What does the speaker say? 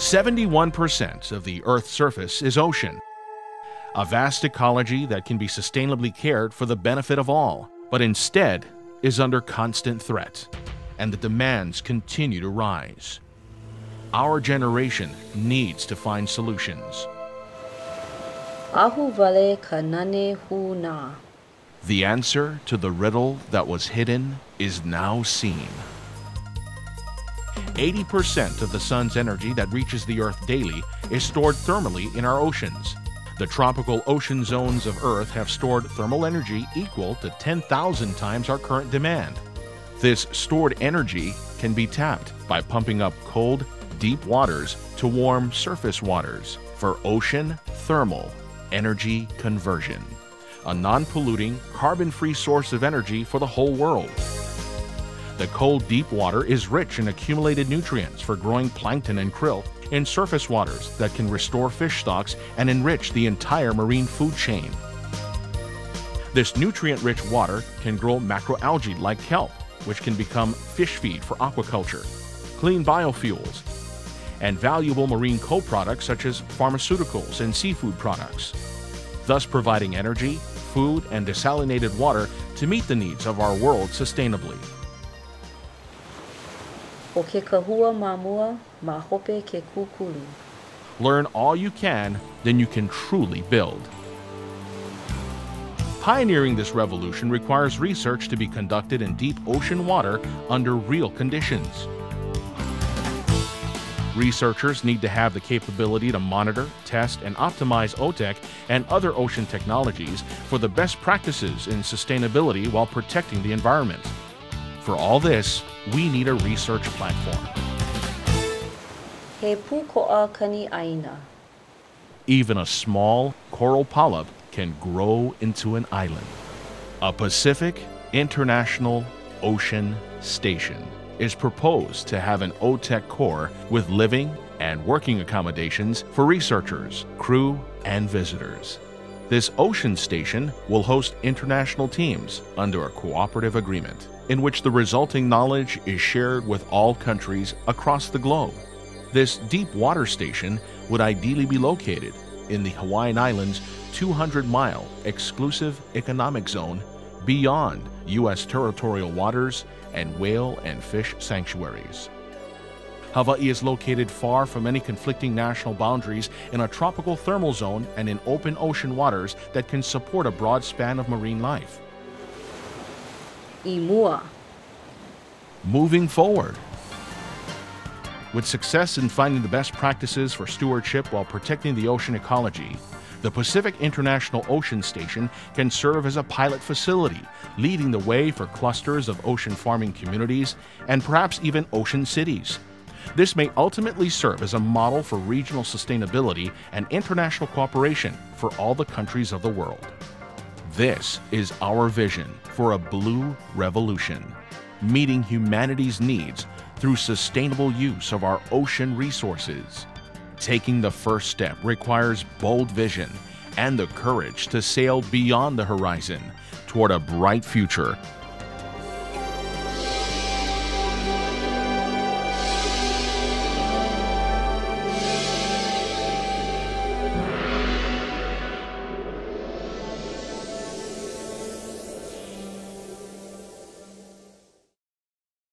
71% of the Earth's surface is ocean. A vast ecology that can be sustainably cared for the benefit of all, but instead is under constant threat, and the demands continue to rise. Our generation needs to find solutions. Ahu kanane hu. The answer to the riddle that was hidden is now seen. 80% of the sun's energy that reaches the Earth daily is stored thermally in our oceans. The tropical ocean zones of Earth have stored thermal energy equal to 10,000 times our current demand. This stored energy can be tapped by pumping up cold, deep waters to warm surface waters for ocean thermal energy conversion, a non polluting, carbon free source of energy for the whole world. The cold, deep water is rich in accumulated nutrients for growing plankton and krill in surface waters that can restore fish stocks and enrich the entire marine food chain. This nutrient rich water can grow macroalgae like kelp, which can become fish feed for aquaculture, clean biofuels, and valuable marine co products such as pharmaceuticals and seafood products, thus providing energy, food, and desalinated water to meet the needs of our world sustainably. O ke kahua mamua, ma hope ke kukulu. Learn all you can, then you can truly build. Pioneering this revolution requires research to be conducted in deep ocean water under real conditions. Researchers need to have the capability to monitor, test, and optimize OTEC and other ocean technologies for the best practices in sustainability while protecting the environment. For all this, we need a research platform. He puko'a kani aina. Even a small coral polyp can grow into an island. A Pacific International Ocean Station is proposed to have an OTEC core with living and working accommodations for researchers, crew, and visitors. This ocean station will host international teams under a cooperative agreement in which the resulting knowledge is shared with all countries across the globe. This deep water station would ideally be located in the Hawaiian Islands 200 mile exclusive economic zone beyond U.S. territorial waters and whale and fish sanctuaries. Hawaii is located far from any conflicting national boundaries in a tropical thermal zone and in open ocean waters that can support a broad span of marine life. Imua. Moving forward. With success in finding the best practices for stewardship while protecting the ocean ecology, the Pacific International Ocean Station can serve as a pilot facility, leading the way for clusters of ocean farming communities and perhaps even ocean cities. This may ultimately serve as a model for regional sustainability and international cooperation for all the countries of the world. This is our vision for a blue revolution, meeting humanity's needs through sustainable use of our ocean resources. Taking the first step requires bold vision and the courage to sail beyond the horizon toward a bright future